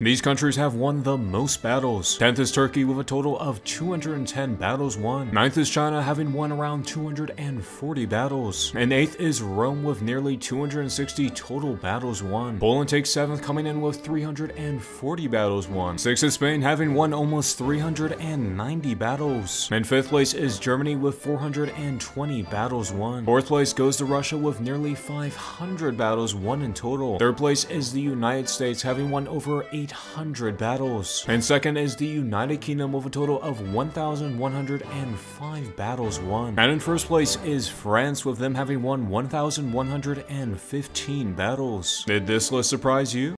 These countries have won the most battles. 10th is Turkey with a total of 210 battles won. 9th is China having won around 240 battles. And 8th is Rome with nearly 260 total battles won. Poland takes 7th coming in with 340 battles won. 6th is Spain having won almost 390 battles. And 5th place is Germany with 420 battles won. 4th place goes to Russia with nearly 500 battles won in total. 3rd place is the United States having won over 8 800 battles. And second is the United Kingdom with a total of 1,105 battles won. And in first place is France with them having won 1,115 battles. Did this list surprise you?